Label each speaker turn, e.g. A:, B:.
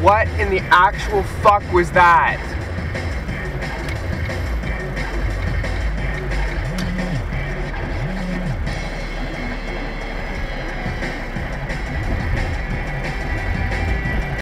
A: What in the actual fuck was that?